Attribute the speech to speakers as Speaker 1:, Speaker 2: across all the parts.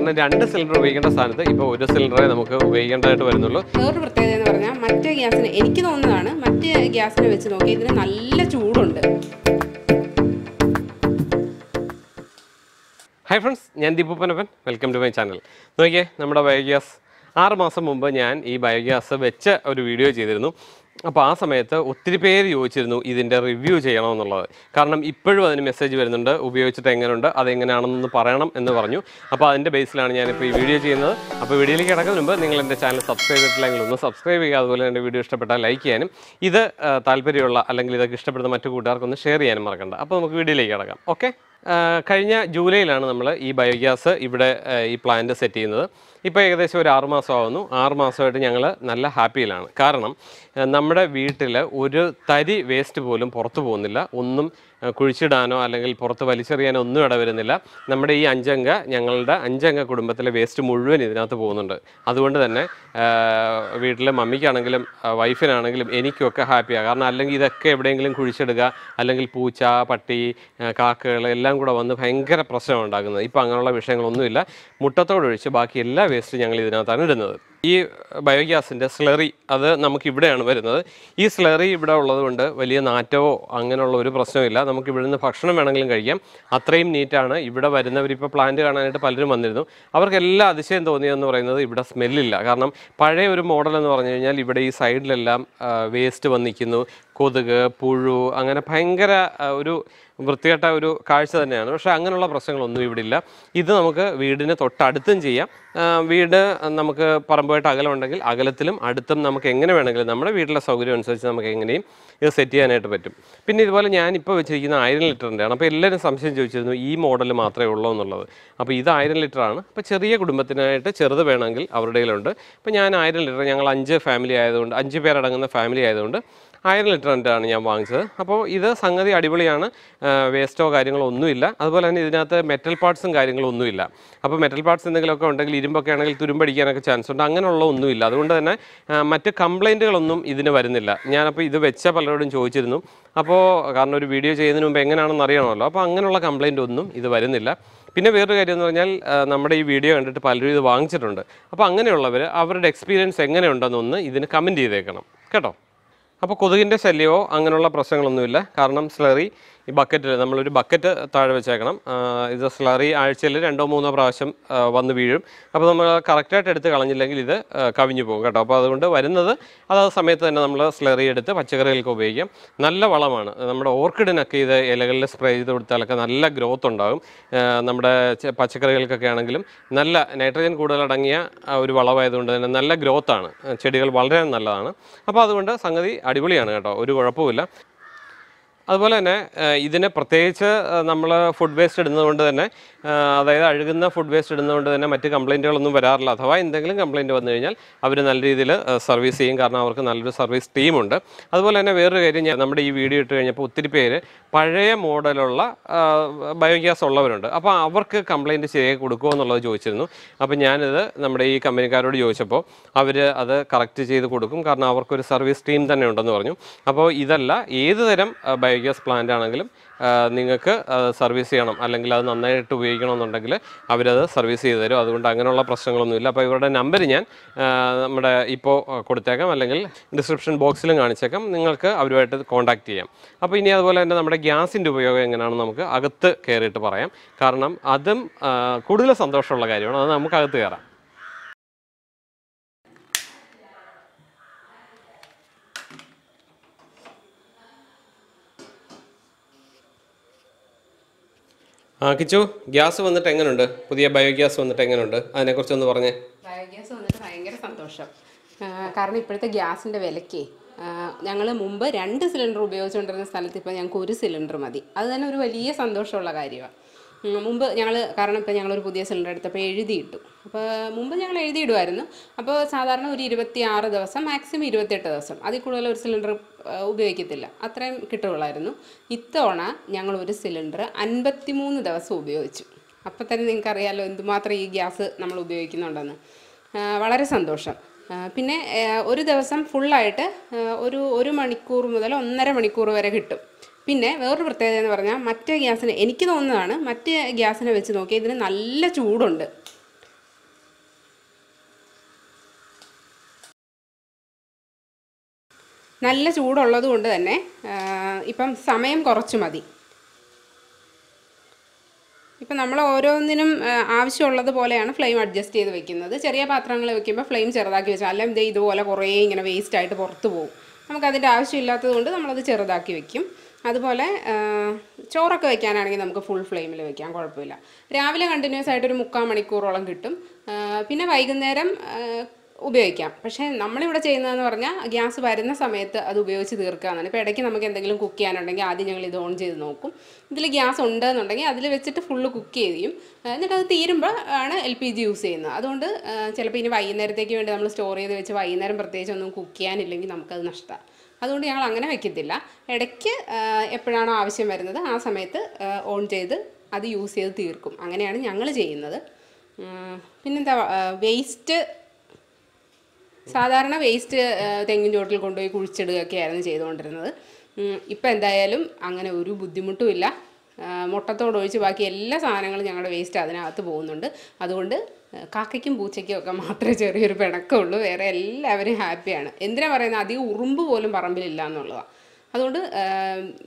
Speaker 1: കാരണം രണ്ട് സിലിണ്ടർ ഉപയോഗിക്കേണ്ട സ്ഥാനത്ത് ഇപ്പോൾ ഒരു സിലിണ്ടറെ നമുക്ക് ഉപയോഗിക്കേണ്ടതായിട്ട് വരുന്നുള്ളൂ.
Speaker 2: വേറൊരു പ്രത്യേകത എന്ന് പറഞ്ഞാൽ മറ്റേ ഗ്യാസിന് എനിക്ക് തോന്നുന്നതാണ് മറ്റേ ഗ്യാസിനെ വെച്ച് നോക്കി ഇതിന് നല്ല ചൂടുണ്ട്.
Speaker 1: ഹായ് ഫ്രണ്ട്സ് ഞാൻ Deepu Panappan welcome to my channel നോക്കിയേ നമ്മുടെ ബയോഗ്യാസ് ആറ് മാസം മുമ്പ് ഞാൻ ഈ ബയോഗ്യാസ് വെച്ച ഒരു വീഡിയോ ചെയ്തിരുന്നു. അപ്പോൾ ആ സമയത്ത് ഒത്തിരി പേര് ചോദിച്ചിരുന്നു ഇതിന്റെ റിവ്യൂ ചെയ്യണമെന്നുള്ളത്. കാരണം ഇപ്പോഴും അതിന് മെസ്സേജ് വരുന്നുണ്ട് ഉപയോഗിച്ചിട്ട് എങ്ങനെയുണ്ട് അതെങ്ങനെയാണെന്നൊന്ന് പറയണം എന്ന് പറഞ്ഞു. അപ്പോൾ അതിന്റെ ബേസിലാണ് ഞാനിപ്പോൾ ഈ വീഡിയോ ചെയ്യുന്നത്. അപ്പോൾ വീഡിയോയിലേക്ക് കിടക്കുന്ന മുമ്പ് നിങ്ങൾ എന്റെ ചാനൽ സബ്സ്ക്രൈബ് ചെയ്തിട്ടില്ലെങ്കിൽ ഒന്ന് സബ്സ്ക്രൈബ് ചെയ്യുക. അതുപോലെ എന്റെ വീഡിയോ ഇഷ്ടപ്പെട്ടാൽ ലൈക്ക് ചെയ്യാനും ഇത് താല്പര്യമുള്ള അല്ലെങ്കിൽ ഇതൊക്കെ ഇഷ്ടപ്പെടുന്ന മറ്റു കൂട്ടുകാർക്കൊന്ന് ഷെയർ ചെയ്യാനും മറക്കണ്ട. അപ്പോൾ നമുക്ക് വീഡിയോയിലേക്ക് കിടക്കാം. ഓക്കെ? കഴിഞ്ഞ ജൂലൈയിലാണ് നമ്മൾ ഈ ബയോഗ്യാസ് ഇവിടെ ഈ പ്ലാന്റ് സെറ്റ് ചെയ്യുന്നത്. ഇപ്പോൾ ഏകദേശം ഒരു ആറ് മാസം ആവുന്നു. ആറ് മാസമായിട്ട് ഞങ്ങൾ നല്ല ഹാപ്പിയിലാണ് കാരണം നമ്മുടെ വീട്ടിൽ ഒരു തരി വേസ്റ്റ് പോലും പുറത്തു പോകുന്നില്ല. ഒന്നും കുഴിച്ചിടാനോ അല്ലെങ്കിൽ പുറത്ത് വലിച്ചെറിയാനോ ഒന്നും ഇടവരുന്നില്ല. നമ്മുടെ ഈ അഞ്ചംഗ ഞങ്ങളുടെ അഞ്ചംഗ കുടുംബത്തിലെ വേസ്റ്റ് മുഴുവൻ ഇതിനകത്ത് പോകുന്നുണ്ട്. അതുകൊണ്ട് തന്നെ വീട്ടിലെ മമ്മിക്കാണെങ്കിലും വൈഫിനാണെങ്കിലും എനിക്കൊക്കെ ഹാപ്പിയാണ് കാരണം അല്ലെങ്കിൽ ഇതൊക്കെ എവിടെയെങ്കിലും കുഴിച്ചിടുക അല്ലെങ്കിൽ പൂച്ച പട്ടി കാക്കകൾ എല്ലാം കൂടെ വന്ന് ഭയങ്കര പ്രശ്നം ഇപ്പം അങ്ങനെയുള്ള വിഷയങ്ങളൊന്നുമില്ല. മുട്ടത്തോടൊഴിച്ച് ബാക്കി എല്ലാ വേസ്റ്റും ഞങ്ങൾ ഇതിനകത്താണ് ഇടുന്നത്. ഈ ബയോഗ്യാസിന്റെ സ്ലറി അത് നമുക്ക് ഇവിടെയാണ് വരുന്നത്. ഈ സ്ലറി ഇവിടെ ഉള്ളതുകൊണ്ട് വലിയ നാറ്റമോ അങ്ങനെയുള്ള ഒരു പ്രശ്നമില്ല നമുക്ക് ഇവിടുന്ന് ഭക്ഷണം വേണമെങ്കിലും കഴിക്കാം. അത്രയും നീറ്റാണ് ഇവിടെ വരുന്നവർ ഇപ്പോൾ പ്ലാന്റ് കാണാനായിട്ട് പലരും വന്നിരുന്നു. അവർക്കെല്ലാം അതിശയം തോന്നിയതെന്ന് പറയുന്നത് ഇവിടെ സ്മെല്ലില്ല കാരണം പഴയ ഒരു മോഡൽ എന്ന് പറഞ്ഞു കഴിഞ്ഞാൽ ഇവിടെ ഈ സൈഡിലെല്ലാം വേസ്റ്റ് വന്നിരിക്കുന്നു. കൊതുക് പുഴു അങ്ങനെ ഭയങ്കര ഒരു വൃത്തികെട്ട ഒരു കാഴ്ച തന്നെയാണ്. പക്ഷേ അങ്ങനെയുള്ള പ്രശ്നങ്ങളൊന്നും ഇവിടെ ഇല്ല. ഇത് നമുക്ക് വീടിന് തൊട്ടടുത്തും ചെയ്യാം. വീട് നമുക്ക് പറമ്പുമായിട്ട് അകലമുണ്ടെങ്കിൽ അകലത്തിലും അടുത്തും നമുക്ക് എങ്ങനെ വേണമെങ്കിലും നമ്മുടെ വീട്ടിലെ സൗകര്യം അനുസരിച്ച് നമുക്ക് എങ്ങനെയും ഇത് സെറ്റ് ചെയ്യാനായിട്ട് പറ്റും. പിന്നെ ഇതുപോലെ ഞാൻ ഇപ്പോൾ വെച്ചിരിക്കുന്ന ആയിരം ലിറ്ററിന്റെ ആണ്. അപ്പോൾ എല്ലാവരും സംശയം ചോദിച്ചിരുന്നു ഈ മോഡൽ മാത്രമേ ഉള്ളൂ എന്നുള്ളത്. അപ്പോൾ ഇത് ആയിരം ലിറ്റർ ആണ്. അപ്പോൾ ചെറിയ കുടുംബത്തിനായിട്ട് ചെറുത് വേണമെങ്കിൽ അവരുടെ കയ്യിലുണ്ട്. അപ്പോൾ ഞാൻ ആയിരം ലിറ്റർ ഞങ്ങൾ അഞ്ച് ഫാമിലി ആയതുകൊണ്ട് അഞ്ച് പേരടങ്ങുന്ന ഫാമിലി ആയതുകൊണ്ട് ആയിരം ലിറ്റർ ആണ് ഞാൻ വാങ്ങിച്ചത്. അപ്പോൾ ഇത് സംഗതി അടിപൊളിയാണ്. വേസ്റ്റോ കാര്യങ്ങളോ ഒന്നുമില്ല. അതുപോലെ തന്നെ ഇതിനകത്ത് മെറ്റൽ പാർട്സും കാര്യങ്ങളും ഒന്നുമില്ല. അപ്പോൾ മെറ്റൽ പാർട്സ് എന്തെങ്കിലുമൊക്കെ ഉണ്ടെങ്കിൽ ഇരുമ്പൊക്കെ ആണെങ്കിൽ തുരുമ്പടിക്കാനൊക്കെ ചാൻസ് ഉണ്ട്. അങ്ങനെയുള്ള ഒന്നുമില്ല. അതുകൊണ്ട് തന്നെ മറ്റ് കംപ്ലൈന്റുകളൊന്നും ഇതിന് വരുന്നില്ല. ഞാനപ്പോൾ ഇത് വെച്ച പലരോടും ചോദിച്ചിരുന്നു. അപ്പോൾ കാരണം ഒരു വീഡിയോ ചെയ്യുന്നതിന് മുമ്പ് എങ്ങനെയാണെന്ന് അറിയണമല്ലോ. അപ്പോൾ അങ്ങനെയുള്ള കംപ്ലൈന്റ് ഒന്നും ഇത് വരുന്നില്ല. പിന്നെ വേറൊരു കാര്യം എന്ന് പറഞ്ഞാൽ നമ്മുടെ ഈ വീഡിയോ കണ്ടിട്ട് പലരും ഇത് വാങ്ങിച്ചിട്ടുണ്ട്. അപ്പോൾ അങ്ങനെയുള്ളവർ അവരുടെ എക്സ്പീരിയൻസ് എങ്ങനെയുണ്ടെന്നൊന്ന് ഇതിന് കമന്റ് ചെയ്തേക്കണം. കേട്ടോ? അപ്പോൾ കൊതുകിന്റെ ശല്യമോ അങ്ങനെയുള്ള പ്രശ്നങ്ങളൊന്നുമില്ല. കാരണം സ്ലറി ഈ ബക്കറ്റിൽ നമ്മളൊരു ബക്കറ്റ് താഴെ വെച്ചേക്കണം. ഇത് സ്ലറി ആഴ്ചയിൽ രണ്ടോ മൂന്നോ പ്രാവശ്യം വന്ന് വീഴും. അപ്പോൾ നമ്മൾ കറക്റ്റായിട്ട് എടുത്ത് കളഞ്ഞില്ലെങ്കിൽ ഇത് കവിഞ്ഞു പോകും കേട്ടോ. അപ്പോൾ അതുകൊണ്ട് വരുന്നത് അതാത് സമയത്ത് തന്നെ നമ്മൾ സ്ലറി എടുത്ത് പച്ചക്കറികൾക്ക് ഉപയോഗിക്കാം. നല്ല വളമാണ്. നമ്മുടെ ഓർക്കിഡിനൊക്കെ ഇത് ഇലകളിൽ സ്പ്രേ ചെയ്ത് കൊടുത്താലൊക്കെ നല്ല ഗ്രോത്ത് ഉണ്ടാകും. നമ്മുടെ പച്ചക്കറികൾക്കൊക്കെ ആണെങ്കിലും നല്ല നൈട്രജൻ കൂടുതലടങ്ങിയ ഒരു വളമായതുകൊണ്ട് തന്നെ നല്ല ഗ്രോത്താണ് ചെടികൾ വളരെ നല്ലതാണ്. അപ്പോൾ അതുകൊണ്ട് സംഗതി അടിപൊളിയാണ് കേട്ടോ. ഒരു കുഴപ്പമില്ല അതുപോലെ തന്നെ ഇതിനെ പ്രത്യേകിച്ച് നമ്മൾ ഫുഡ് വേസ്റ്റ് ഇടുന്നതുകൊണ്ട് തന്നെ അതായത് അഴുകുന്ന ഫുഡ് വേസ്റ്റ് ഇടുന്നതുകൊണ്ട് തന്നെ മറ്റ് കംപ്ലൈന്റുകളൊന്നും വരാറില്ല. അഥവാ എന്തെങ്കിലും കംപ്ലൈന്റ് വന്നു കഴിഞ്ഞാൽ അവർ നല്ല രീതിയിൽ സർവീസ് ചെയ്യും. കാരണം അവർക്ക് നല്ലൊരു സർവീസ് ടീമുണ്ട് അതുപോലെ തന്നെ വേറൊരു കാര്യം ഞാൻ നമ്മുടെ ഈ വീഡിയോ ഇട്ട് കഴിഞ്ഞപ്പോൾ ഒത്തിരി പേര് പഴയ മോഡലുള്ള ബയോഗ്യാസ് ഉള്ളവരുണ്ട്. അപ്പോൾ അവർക്ക് കംപ്ലൈന്റ് ശരിയായി കൊടുക്കുമോ എന്നുള്ളത് ചോദിച്ചിരുന്നു. അപ്പോൾ ഞാനിത് നമ്മുടെ ഈ കമ്പനിക്കാരോട് ചോദിച്ചപ്പോൾ അവർ അത് കറക്റ്റ് ചെയ്ത് കൊടുക്കും. കാരണം അവർക്കൊരു സർവീസ് ടീം തന്നെ ഉണ്ടെന്ന് പറഞ്ഞു. അപ്പോൾ ഇതല്ല ഏത് തരം ബയോഗ്യാസ് പ്ലാന്റ് ആണെങ്കിലും നിങ്ങൾക്ക് സർവീസ് ചെയ്യണം. അല്ലെങ്കിൽ അത് നന്നായിട്ട് ഉപയോഗിക്കണമെന്നുണ്ടെങ്കിൽ അവരത് സർവീസ് ചെയ്ത് തരും. അതുകൊണ്ട് അങ്ങനെയുള്ള പ്രശ്നങ്ങളൊന്നുമില്ല. അപ്പോൾ ഇവരുടെ നമ്പർ ഞാൻ നമ്മുടെ ഇപ്പോൾ കൊടുത്തേക്കാം. അല്ലെങ്കിൽ ഡിസ്ക്രിപ്ഷൻ ബോക്സിലും കാണിച്ചേക്കാം. നിങ്ങൾക്ക് അവരുമായിട്ട് കോൺടാക്ട് ചെയ്യാം. അപ്പോൾ ഇനി അതുപോലെ തന്നെ നമ്മുടെ ഗ്യാസിന്റെ ഉപയോഗം എങ്ങനെയാണെന്ന് നമുക്ക് അകത്ത് കയറിയിട്ട് പറയാം. കാരണം അതും കൂടുതൽ സന്തോഷമുള്ള കാര്യമാണ്. അത് നമുക്ക് അകത്ത് കയറാം ആ കിച്ചു ഗ്യാസ് വന്നിട്ട് എങ്ങനെയുണ്ട് പുതിയ ബയോഗ്യാസ് വന്നിട്ട് എങ്ങനെയുണ്ട് അതിനെക്കുറിച്ചൊന്ന് പറഞ്ഞേ.
Speaker 2: ബയോഗ്യാസ് വന്നിട്ട് ഭയങ്കര സന്തോഷം. കാരണം ഇപ്പോഴത്തെ ഗ്യാസിന്റെ വിലക്കേ ഞങ്ങൾ മുമ്പ് രണ്ട് സിലിണ്ടർ ഉപയോഗിച്ചുകൊണ്ടിരുന്ന സ്ഥലത്ത് ഇപ്പോൾ ഞങ്ങൾക്ക് ഒരു സിലിണ്ടർ മതി. അത് തന്നെ ഒരു വലിയ സന്തോഷമുള്ള കാര്യമാണ് മുമ്പ് ഞങ്ങൾ കാരണം ഇപ്പോൾ ഞങ്ങളൊരു പുതിയ സിലിണ്ടർ എടുത്തപ്പോൾ എഴുതിയിട്ടു. അപ്പോൾ മുമ്പ് ഞങ്ങൾ എഴുതിയിടുമായിരുന്നു അപ്പോൾ സാധാരണ ഒരു ഇരുപത്തി ആറ് ദിവസം മാക്സിമം ഇരുപത്തെട്ട് ദിവസം. അതിൽ കൂടുതൽ ഒരു സിലിണ്ടർ ഉപയോഗിക്കത്തില്ല. അത്രയും കിട്ടുകയുള്ളായിരുന്നു. ഇത്തവണ ഞങ്ങൾ ഒരു സിലിണ്ടർ അൻപത്തിമൂന്ന് ദിവസം ഉപയോഗിച്ചു. അപ്പോൾ തന്നെ നിങ്ങൾക്ക് അറിയാമല്ലോ എന്തുമാത്രം ഈ ഗ്യാസ് നമ്മൾ ഉപയോഗിക്കുന്നുണ്ടെന്ന്. വളരെ സന്തോഷം. പിന്നെ ഒരു ദിവസം ഫുള്ളായിട്ട് ഒരു ഒരു മണിക്കൂർ മുതൽ ഒന്നര മണിക്കൂർ വരെ കിട്ടും. പിന്നെ വേറൊരു പ്രത്യേകത എന്ന് പറഞ്ഞാൽ മറ്റേ ഗ്യാസിനെ എനിക്ക് തോന്നുന്നതാണ് മറ്റേ ഗ്യാസിനെ വെച്ച് നോക്കി ഇതിന് നല്ല ചൂടുണ്ട്. നല്ല ചൂടുള്ളത് കൊണ്ട് തന്നെ ഇപ്പം സമയം കുറച്ച് മതി. ഇപ്പം നമ്മൾ ഓരോന്നിനും ആവശ്യമുള്ളത് പോലെയാണ് ഫ്ലെയിം അഡ്ജസ്റ്റ് ചെയ്ത് വെക്കുന്നത്. ചെറിയ പാത്രങ്ങൾ വെക്കുമ്പോൾ ഫ്ലെയിം ചെറുതാക്കി വെച്ചാൽ അല്ലെങ്കിൽ ഇതേ ഇതുപോലെ കുറേ ഇങ്ങനെ വേസ്റ്റ് ആയിട്ട് പുറത്ത് പോകും നമുക്കതിന്റെ ആവശ്യമില്ലാത്തത് കൊണ്ട് നമ്മളത് ചെറുതാക്കി വെക്കും. അതുപോലെ ചോറൊക്കെ വെക്കാനാണെങ്കിൽ നമുക്ക് ഫുൾ ഫ്ലെയിമിൽ വെക്കാം കുഴപ്പമില്ല. രാവിലെ കണ്ടിന്യൂസ് ആയിട്ട് ഒരു മുക്കാൽ മണിക്കൂറോളം കിട്ടും. പിന്നെ വൈകുന്നേരം ഉപയോഗിക്കാം. പക്ഷേ നമ്മളിവിടെ ചെയ്യുന്നതെന്ന് പറഞ്ഞാൽ ഗ്യാസ് വരുന്ന സമയത്ത് അത് ഉപയോഗിച്ച് തീർക്കാമെന്നാണ് ഇപ്പോൾ ഇടയ്ക്ക് നമുക്ക് എന്തെങ്കിലും കുക്ക് ചെയ്യാനുണ്ടെങ്കിൽ ആദ്യം ഞങ്ങൾ ഇത് ഓൺ ചെയ്ത് നോക്കും. ഇതിൽ ഗ്യാസ് ഉണ്ട് എന്നുണ്ടെങ്കിൽ അതിൽ വെച്ചിട്ട് ഫുള്ള് കുക്ക് ചെയ്യും. എന്നിട്ട് അത് തീരുമ്പോൾ ആണ് എൽ പി ജി യൂസ് ചെയ്യുന്നത്. അതുകൊണ്ട് ചിലപ്പോൾ ഇനി വൈകുന്നേരത്തേക്ക് വേണ്ടി നമ്മൾ സ്റ്റോർ ചെയ്ത് വെച്ച് വൈകുന്നേരം പ്രത്യേകിച്ച് ഒന്നും കുക്ക് ചെയ്യാനില്ലെങ്കിൽ നമുക്കത് നഷ്ടമാണ് അതുകൊണ്ട് ഞങ്ങൾ അങ്ങനെ വെക്കത്തില്ല. ഇടയ്ക്ക് എപ്പോഴാണോ ആവശ്യം വരുന്നത് ആ സമയത്ത് ഓൺ ചെയ്ത് അത് യൂസ് ചെയ്ത് തീർക്കും. അങ്ങനെയാണ് ഞങ്ങൾ ചെയ്യുന്നത്. പിന്നെന്താ വേസ്റ്റ് സാധാരണ വേസ്റ്റ് തെങ്ങിൻ ചോട്ടിൽ കൊണ്ടുപോയി കുഴിച്ചിടുകയൊക്കെ ആയിരുന്നു ചെയ്തുകൊണ്ടിരുന്നത് ഇപ്പം എന്തായാലും അങ്ങനെ ഒരു ബുദ്ധിമുട്ടുമില്ല ആ, മുട്ടത്തോട് ഒഴിച്ച് ബാക്കി എല്ലാ സാധനങ്ങളും ഞങ്ങളുടെ വേസ്റ്റ് അതിനകത്ത് പോകുന്നുണ്ട്. അതുകൊണ്ട് കാക്കയ്ക്കും പൂച്ചയ്ക്കും ഒക്കെ മാത്രമേ ചെറിയൊരു പിണക്കമുള്ളൂ. വേറെ എല്ലാവരും ഹാപ്പിയാണ്. എന്തിനാ പറയുന്നത് അധികം ഉറുമ്പ് പോലും പറമ്പിലില്ല എന്നുള്ളതാണ് അതുകൊണ്ട്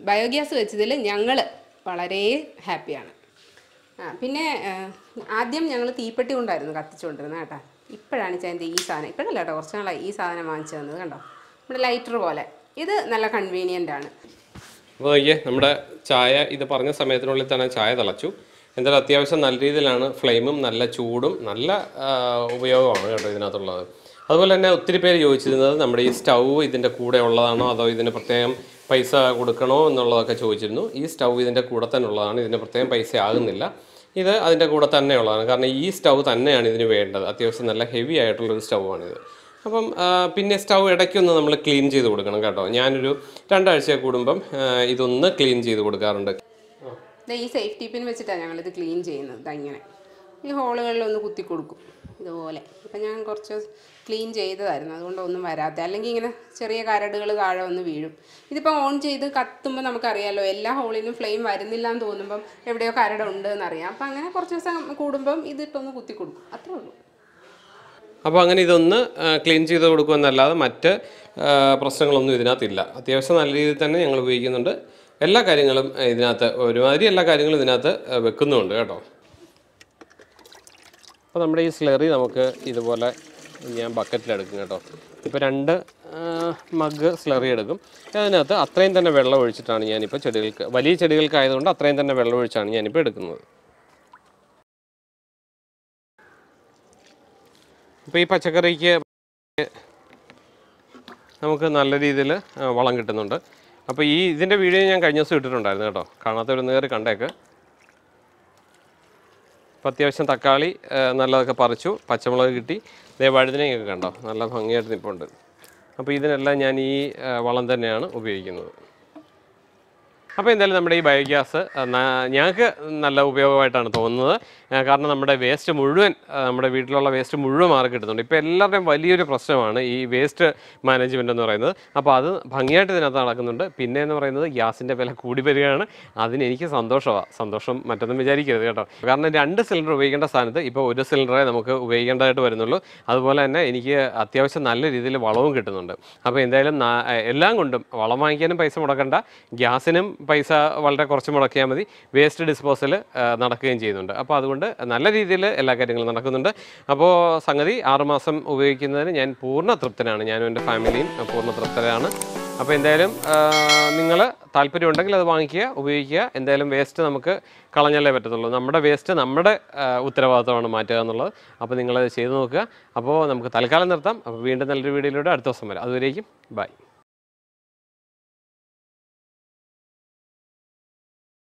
Speaker 2: ബയോഗ്യാസ് വെച്ചതിൽ ഞങ്ങൾ വളരെ ഹാപ്പിയാണ്. പിന്നെ ആദ്യം ഞങ്ങൾ തീപ്പെട്ടി കൊണ്ടായിരുന്നു കത്തിച്ചുകൊണ്ടിരുന്നത് കേട്ടോ. ഇപ്പോഴാണ് ചേട്ടൻ ഈ സാധനം? ഇപ്പോഴല്ല കേട്ടോ കുറച്ച് നാളായി ഈ സാധനം വാങ്ങിച്ചു തന്നത് കണ്ടോ? നമ്മുടെ ലൈറ്റർ പോലെ. ഇത് നല്ല കൺവീനിയന്റ് ആണ്.
Speaker 1: അപ്പോൾ നോക്കിയേ നമ്മുടെ ചായ ഇത് പറഞ്ഞ സമയത്തിനുള്ളിൽ തന്നെ ചായ തിളച്ചു. എന്തായാലും അത്യാവശ്യം നല്ല രീതിയിലാണ് ഫ്ലെയിമും നല്ല ചൂടും നല്ല ഉപയോഗമാണ് കേട്ടോ ഇതിനകത്തുള്ളത്. അതുപോലെ തന്നെ ഒത്തിരി പേര് ചോദിച്ചിരുന്നത് നമ്മുടെ ഈ സ്റ്റൗ ഇതിന്റെ കൂടെ ഉള്ളതാണോ അതോ ഇതിന് പ്രത്യേകം പൈസ കൊടുക്കണോ എന്നുള്ളതൊക്കെ ചോദിച്ചിരുന്നു. ഈ സ്റ്റൗ ഇതിന്റെ കൂടെ തന്നെ ഉള്ളതാണ് ഇതിന് പ്രത്യേകം പൈസ ആകുന്നില്ല. ഇത് അതിന്റെ കൂടെ തന്നെ ഉള്ളതാണ്. കാരണം ഈ സ്റ്റൗ തന്നെയാണ് ഇതിന് വേണ്ടത്. അത്യാവശ്യം നല്ല ഹെവി ആയിട്ടുള്ളൊരു സ്റ്റൗ ആണിത്. അപ്പം പിന്നെ സ്റ്റൗ ഇടയ്ക്കൊന്ന് നമ്മൾ ക്ലീൻ ചെയ്ത് കൊടുക്കണം കേട്ടോ. ഞാനൊരു രണ്ടാഴ്ച കൂടുമ്പം ഇതൊന്ന് ക്ലീൻ ചെയ്ത് കൊടുക്കാറുണ്ട്.
Speaker 2: ഈ സേഫ്റ്റി പിൻ വെച്ചിട്ടാണ് ഞങ്ങളിത് ക്ലീൻ ചെയ്യുന്നത്. ഇങ്ങനെ. ഈ ഹോളുകളിലൊന്ന് കുത്തി കൊടുക്കും ഇതുപോലെ. ഇപ്പം ഞാൻ കുറച്ച് ക്ലീൻ ചെയ്തതായിരുന്നു. അതുകൊണ്ട് ഒന്നും വരാത്ത. അല്ലെങ്കിൽ ഇങ്ങനെ ചെറിയ കരടുകൾ താഴെ വന്ന് വീഴും. ഇതിപ്പോൾ ഓൺ ചെയ്ത് കത്തുമ്പോൾ നമുക്കറിയാമല്ലോ എല്ലാ ഹോളിലും ഫ്ലെയിം വരുന്നില്ല എന്ന് തോന്നുമ്പം എവിടെയോ കരടുണ്ട് എന്നറിയാം. അപ്പം അങ്ങനെ കുറച്ച് ദിവസം കൂടുമ്പം ഇതിട്ടൊന്ന് കുത്തി കൊടുക്കും. അത്രേ ഉള്ളൂ.
Speaker 1: അപ്പോൾ അങ്ങനെ ഇതൊന്ന് ക്ലീൻ ചെയ്ത് കൊടുക്കുമെന്നല്ലാതെ മറ്റ് പ്രശ്നങ്ങളൊന്നും ഇതിനകത്തില്ല. അത്യാവശ്യം നല്ല രീതിയിൽ തന്നെ ഞങ്ങൾ ഉപയോഗിക്കുന്നുണ്ട്. എല്ലാ കാര്യങ്ങളും ഇതിനകത്ത് ഒരുമാതിരി എല്ലാ കാര്യങ്ങളും ഇതിനകത്ത് വെക്കുന്നുണ്ട് കേട്ടോ. അപ്പോൾ നമ്മുടെ ഈ സ്ലറി നമുക്ക് ഇതുപോലെ ഞാൻ ബക്കറ്റിലെടുക്കും കേട്ടോ. ഇപ്പോൾ രണ്ട് മഗ് സ്ലറി എടുക്കും. അതിനകത്ത് അത്രയും തന്നെ വെള്ളം ഒഴിച്ചിട്ടാണ് ഞാനിപ്പോൾ ചെടികൾക്ക് വലിയ ചെടികൾക്കായതുകൊണ്ട് അത്രയും തന്നെ വെള്ളം ഒഴിച്ചാണ് ഞാനിപ്പോൾ എടുക്കുന്നത്. ഇപ്പോൾ ഈ പച്ചക്കറിക്ക് നമുക്ക് നല്ല രീതിയിൽ വളം കിട്ടുന്നുണ്ട്. അപ്പോൾ ഈ ഇതിന്റെ വീഡിയോ ഞാൻ കഴിഞ്ഞ ദിവസം ഇട്ടിട്ടുണ്ടായിരുന്നു കേട്ടോ. കാണാത്തവർ നേരെ കണ്ടേക്ക്. അപ്പോൾ അത്യാവശ്യം തക്കാളി നല്ലതൊക്കെ പറിച്ചു പച്ചമുളക് കിട്ടി. ദേ വഴുതനയൊക്കെ കണ്ടോ? നല്ല ഭംഗിയായിട്ട് നിൽപ്പുണ്ട് അപ്പോൾ ഇതിനെല്ലാം ഞാൻ ഈ വളം തന്നെയാണ് ഉപയോഗിക്കുന്നത്. അപ്പോൾ എന്തായാലും നമ്മുടെ ഈ ബയോഗ്യാസ് ഞങ്ങൾക്ക് നല്ല ഉപയോഗമായിട്ടാണ് തോന്നുന്നത്. കാരണം നമ്മുടെ വേസ്റ്റ് മുഴുവൻ നമ്മുടെ വീട്ടിലുള്ള വേസ്റ്റ് മുഴുവൻ മാറി കിട്ടുന്നുണ്ട്. ഇപ്പോൾ എല്ലാവരുടെയും വലിയൊരു പ്രശ്നമാണ് ഈ വേസ്റ്റ് മാനേജ്മെന്റ് എന്ന് പറയുന്നത്. അപ്പോൾ അത് ഭംഗിയായിട്ട് ഇതിനകത്ത് നടക്കുന്നുണ്ട്. പിന്നെ എന്ന് പറയുന്നത് ഗ്യാസിന്റെ വില കൂടി വരികയാണ്. അതിന് എനിക്ക് സന്തോഷമാണ് സന്തോഷം മറ്റൊന്നും വിചാരിക്കരുത് കേട്ടോ. കാരണം രണ്ട് സിലിണ്ടർ ഉപയോഗിക്കേണ്ട സ്ഥാനത്ത് ഇപ്പോൾ ഒരു സിലിണ്ടറേ നമുക്ക് ഉപയോഗിക്കേണ്ടതായിട്ട് വരുന്നുള്ളൂ. അതുപോലെ തന്നെ എനിക്ക് അത്യാവശ്യം നല്ല രീതിയിൽ വളവും കിട്ടുന്നുണ്ട്. അപ്പോൾ എന്തായാലും എല്ലാം കൊണ്ടും വളം വാങ്ങിക്കാനും പൈസ മുടക്കണ്ട. ഗ്യാസിനും പൈസ വളരെ കുറച്ച് മുടക്കിയാൽ മതി. വേസ്റ്റ് ഡിസ്പോസൽ നടക്കുകയും ചെയ്യുന്നുണ്ട്. അപ്പോൾ അതുകൊണ്ട് നല്ല രീതിയിൽ എല്ലാ കാര്യങ്ങളും നടക്കുന്നുണ്ട്. അപ്പോൾ സംഗതി ആറുമാസം ഉപയോഗിക്കുന്നതിന് ഞാൻ പൂർണ തൃപ്തനാണ്. ഞാനും എന്റെ ഫാമിലിയും പൂർണ തൃപ്തരാണ്. അപ്പോൾ എന്തായാലും നിങ്ങൾ താല്പര്യമുണ്ടെങ്കിൽ അത് വാങ്ങിക്കുക ഉപയോഗിക്കുക. എന്തായാലും വേസ്റ്റ് നമുക്ക് കളഞ്ഞല്ലേ പറ്റത്തുള്ളൂ. നമ്മുടെ വേസ്റ്റ് നമ്മുടെ ഉത്തരവാദിത്തമാണ് മാറ്റുക എന്നുള്ളത്. അപ്പോൾ നിങ്ങളത് ചെയ്തു നോക്കുക. അപ്പോൾ നമുക്ക് തൽക്കാലം നിർത്താം. അപ്പോൾ വീണ്ടും നല്ലൊരു വീഡിയോയിലൂടെ അടുത്ത ദിവസം വരാം. അതുവരേക്കും ബൈ.